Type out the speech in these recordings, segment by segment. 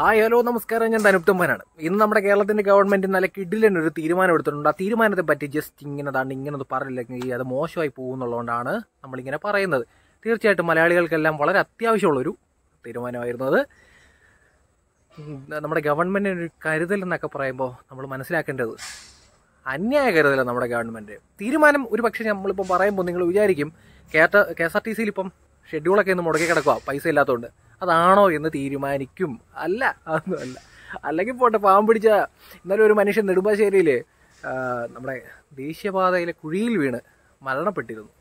Hi hello നമസ്കാരം. ഞാൻ തനുപ്തമ്മനാണ് ഇന്ന് നമ്മുടെ കേരളത്തിന്റെ ഗവൺമെന്റ് നല്ല കിഡിലൻ ഒരു തീരുമാനം എടുത്തിട്ടുണ്ട്. ആ തീരുമാനത്തെ പറ്റി ജസ്റ്റ് ഇങ്ങനെ താണ്ട് ഇങ്ങനെ ഒന്ന് പറഞ്ഞില്ലെങ്കിൽ അത് മോശമായി പോകുന്നുള്ളതുകൊണ്ടാണ് നമ്മളിങ്ങനെ പറയുന്നത്. തീർച്ചയായിട്ടും മലയാളികൾക്കെല്ലാം വളരെ അത്യാവശ്യമുള്ളൊരു തീരുമാനമായിരുന്നു അത് നമ്മുടെ ഗവൺമെന്റിന് ഒരു കരുതൽ എന്നൊക്കെ പറയുമ്പോൾ നമ്മൾ മനസ്സിലാക്കേണ്ടത് അന്യായ കരുതലാണ് നമ്മുടെ ഗവൺമെന്റ്. തീരുമാനം ഒരു പക്ഷേ നമ്മളിപ്പോൾ പറയുമ്പോൾ നിങ്ങൾ വിചാരിക്കും കെ ആർ ടി സിയിൽ ഇപ്പം ഷെഡ്യൂളൊക്കെ ഒന്ന് മുടക്കി കിടക്കുക പൈസ ഇല്ലാത്തതുകൊണ്ട്. അതാണോ എന്ന് തീരുമാനിക്കും. അല്ല അതൊന്നുമല്ല. അല്ലെങ്കിൽ പോട്ടെ പാവം പിടിച്ച ഇന്നലെ ഒരു മനുഷ്യൻ നെടുമ്പാശ്ശേരിയിൽ നമ്മുടെ ദേശീയപാതയിലെ കുഴിയിൽ വീണ് മരണപ്പെട്ടിരുന്നു.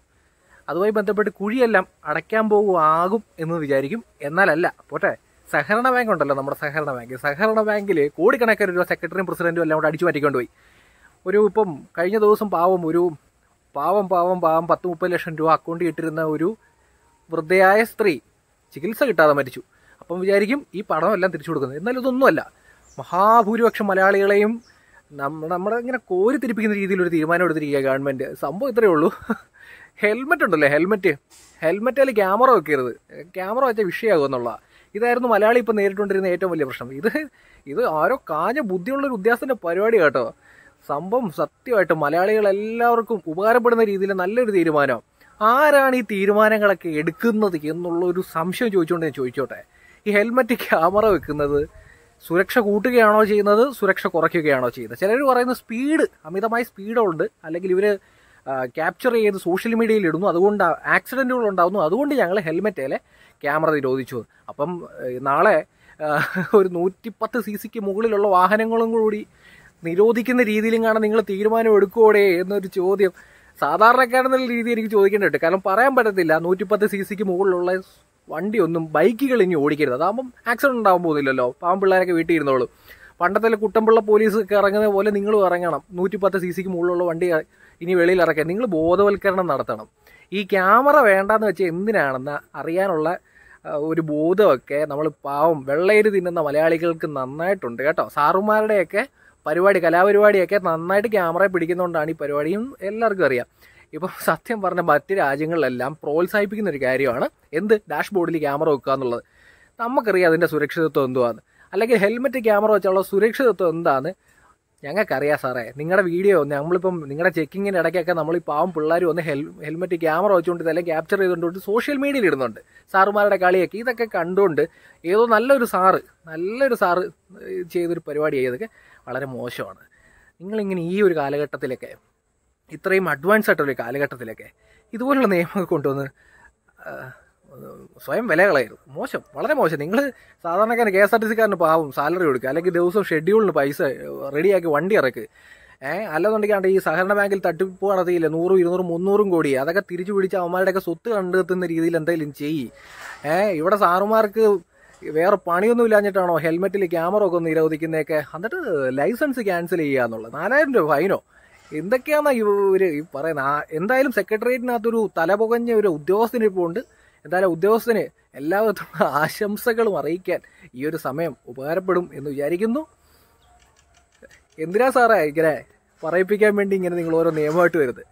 അതുമായി ബന്ധപ്പെട്ട് കുഴിയെല്ലാം അടയ്ക്കാൻ പോകുവാകും എന്ന് വിചാരിക്കും. എന്നാലല്ല പോട്ടെ സഹകരണ ബാങ്ക് ഉണ്ടല്ലോ നമ്മുടെ സഹകരണ ബാങ്ക്. സഹകരണ ബാങ്കിൽ കോടിക്കണക്കിന് രൂപ സെക്രട്ടറിയും പ്രസിഡന്റും എല്ലാം കൂടെ അടിച്ചു മാറ്റിക്കൊണ്ടുപോയി. ഒരു ഇപ്പം കഴിഞ്ഞ ദിവസം പാവം ഒരു പാവം പാവം പാവം പത്ത് മുപ്പത് ലക്ഷം രൂപ അക്കൗണ്ടിൽ ഇട്ടിരുന്ന ഒരു വൃദ്ധയായ സ്ത്രീ ചികിത്സ കിട്ടാതെ മരിച്ചു. അപ്പം വിചാരിക്കും ഈ പണമെല്ലാം തിരിച്ചു കൊടുക്കുന്നത്. എന്നാലും ഇതൊന്നുമല്ല. മഹാഭൂരിപക്ഷം മലയാളികളെയും നമ്മ നമ്മുടെ ഇങ്ങനെ കോരി തിരിപ്പിക്കുന്ന തീരുമാനം എടുത്തിരിക്കുക ഗവൺമെന്റ് സംഭവം ഇത്രയേ ഉള്ളൂ. ഹെൽമെറ്റ് ഉണ്ടല്ലേ? ഹെൽമെറ്റ്. ഹെൽമെറ്റിൽ ക്യാമറ വെക്കരുത്. ക്യാമറ വെച്ചാൽ വിഷയമാകും എന്നുള്ള. ഇതായിരുന്നു മലയാളി ഇപ്പം നേരിട്ടുകൊണ്ടിരുന്ന ഏറ്റവും വലിയ പ്രശ്നം. ഇത് ഇത് ആരോ കാഞ്ഞ ബുദ്ധിയുള്ളൊരു ഉദ്യാസത്തിന്റെ പരിപാടി കേട്ടോ. സംഭവം സത്യമായിട്ട് മലയാളികൾ എല്ലാവർക്കും ഉപകാരപ്പെടുന്ന രീതിയിൽ നല്ലൊരു തീരുമാനം. ആരാണ് ഈ തീരുമാനങ്ങളൊക്കെ എടുക്കുന്നത് എന്നുള്ള ഒരു സംശയം ചോദിച്ചുകൊണ്ട് ഞാൻ ചോദിച്ചോട്ടെ. ഈ ഹെൽമെറ്റ് ക്യാമറ വെക്കുന്നത് സുരക്ഷ കൂട്ടുകയാണോ ചെയ്യുന്നത് സുരക്ഷ കുറയ്ക്കുകയാണോ ചെയ്യുന്നത്? ചിലർ പറയുന്ന സ്പീഡ് അമിതമായ സ്പീഡുണ്ട് അല്ലെങ്കിൽ ഇവർ ക്യാപ്ചർ ചെയ്ത് സോഷ്യൽ മീഡിയയിൽ ഇടുന്നു. അതുകൊണ്ട് ആക്സിഡന്റുകൾ ഉണ്ടാകുന്നു അതുകൊണ്ട് ഞങ്ങൾ ഹെൽമെറ്റിലെ ക്യാമറ നിരോധിച്ചു. അപ്പം നാളെ ഒരു നൂറ്റിപ്പത്ത് സി സിക്ക് മുകളിലുള്ള വാഹനങ്ങളും കൂടി നിരോധിക്കുന്ന രീതിയിലും കാണാൻ നിങ്ങൾ തീരുമാനം എടുക്കുവോടെ എന്നൊരു ചോദ്യം സാധാരണക്കാരെന്നുള്ള രീതി എനിക്ക് ചോദിക്കേണ്ടിട്ട് കാരണം പറയാൻ പറ്റത്തില്ല നൂറ്റിപ്പത്ത് സി സിക്ക് മുകളിലുള്ള വണ്ടിയൊന്നും ബൈക്കുകൾ ഇനി ഓടിക്കരുത്. അതാകുമ്പം ആക്സിഡന്റ് ഉണ്ടാകാൻ പോകുന്നില്ലല്ലോ. പാവം പിള്ളേരൊക്കെ വീട്ടിൽ ഇരുന്നോളൂ. പണ്ടത്തെ കുട്ടമ്പിള്ള പോലീസ് ഇറങ്ങുന്ന പോലെ നിങ്ങളും ഇറങ്ങണം. നൂറ്റിപ്പത്ത് സി സിക്ക് മുകളിലുള്ള വണ്ടി ഇനി വെളിയിൽ ഇറക്കാൻ. നിങ്ങൾ ബോധവൽക്കരണം നടത്തണം. ഈ ക്യാമറ വേണ്ടാന്ന് വെച്ചാൽ എന്തിനാണെന്ന് അറിയാനുള്ള ഒരു ബോധമൊക്കെ നമ്മൾ പാവം വെള്ളയരി തിന്നുന്ന മലയാളികൾക്ക് നന്നായിട്ടുണ്ട് കേട്ടോ. സാറുമാരുടെയൊക്കെ പരിപാടി കലാപരിപാടിയൊക്കെ നന്നായിട്ട് ക്യാമറ പിടിക്കുന്നതുകൊണ്ടാണ് ഈ പരിപാടിയും എല്ലാവർക്കും അറിയാം. ഇപ്പം സത്യം പറഞ്ഞ മറ്റ് രാജ്യങ്ങളിലെല്ലാം പ്രോത്സാഹിപ്പിക്കുന്ന ഒരു കാര്യമാണ് എന്ത് ഡാഷ്ബോർഡിൽ ക്യാമറ വെക്കുക എന്നുള്ളത്. നമുക്കറിയാം അതിന്റെ സുരക്ഷിതത്വം എന്തുവാന്ന്. അല്ലെങ്കിൽ ഹെൽമെറ്റ് ക്യാമറ വെച്ചുള്ള സുരക്ഷിതത്വം എന്താന്ന്. ഞങ്ങൾക്കറിയാം സാറേ. നിങ്ങളുടെ വീഡിയോ നമ്മളിപ്പം നിങ്ങളുടെ ചെക്കിങ്ങിന്റെ ഇടയ്ക്കൊക്കെ നമ്മൾ ഈ പാവം പിള്ളേർ വന്ന് ഹെൽ ഹെൽമെറ്റ് ക്യാമറ വെച്ചുകൊണ്ട് ഇതെല്ലാം ക്യാപ്ചർ ചെയ്തുകൊണ്ട് സോഷ്യൽ മീഡിയയിൽ ഇടുന്നുണ്ട്. സാറുമാരുടെ കളിയൊക്കെ ഇതൊക്കെ കണ്ടുകൊണ്ട് ഏതോ നല്ലൊരു സാറ് നല്ലൊരു സാറ് ചെയ്തൊരു പരിപാടി ചെയ്തൊക്കെ വളരെ മോശമാണ്. നിങ്ങളിങ്ങനെ ഈ ഒരു കാലഘട്ടത്തിലൊക്കെ ഇത്രയും അഡ്വാൻസ് ആയിട്ടുള്ള കാലഘട്ടത്തിലൊക്കെ ഇതുപോലുള്ള നിയമമൊക്കെ കൊണ്ടുവന്ന് സ്വയം വില മോശം. വളരെ മോശം. നിങ്ങൾ സാധാരണക്കാരൻ കെ എസ് ആർ ടി സിക്കാരന് പാവം സാലറി കൊടുക്കുക. അല്ലെങ്കിൽ ദിവസം ഷെഡ്യൂളിന് പൈസ റെഡിയാക്കി വണ്ടി ഇറക്ക്. ഏഹ് അല്ലെന്നുണ്ടെങ്കിൽ ഈ സഹകരണ ബാങ്കിൽ തട്ടിപ്പ് നടത്തിയില്ല? നൂറും ഇരുന്നൂറും മുന്നൂറും കോടി. അതൊക്കെ തിരിച്ചു പിടിച്ച് അവന്മാരുടെയൊക്കെ സ്വത്ത് കണ്ടെത്തുന്ന രീതിയിൽ എന്തെങ്കിലും ചെയ്യ്. ഏഹ് ഇവിടെ സാറുമാർക്ക് വേറെ പണിയൊന്നും ഇല്ലാഞ്ഞിട്ടാണോ ഹെൽമെറ്റിൽ ക്യാമറ ഒക്കെ നിരോധിക്കുന്നതൊക്കെ? എന്നിട്ട് ലൈസൻസ് ക്യാൻസൽ ചെയ്യുക എന്നുള്ളത്. നാലായിരം രൂപ ഫൈനോ? എന്തൊക്കെയാണെന്നാ ഇവർ പറയുന്നത് എന്തായാലും സെക്രട്ടേറിയറ്റിനകത്തൊരു തലപുകഞ്ഞ ഒരു ഉദ്യോഗസ്ഥനിപ്പോൾ ഉണ്ട് എന്തായാലും ഉദ്യോഗസ്ഥന് എല്ലാവിധത്തിലുള്ള ആശംസകളും അറിയിക്കാൻ ഈ ഒരു സമയം ഉപകാരപ്പെടും എന്ന് വിചാരിക്കുന്നു. എന്തിനാ സാറേ ഇങ്ങനെ പറയിപ്പിക്കാൻ വേണ്ടി ഇങ്ങനെ നിങ്ങൾ ഓരോ നിയമമായിട്ട് വരുന്നത്?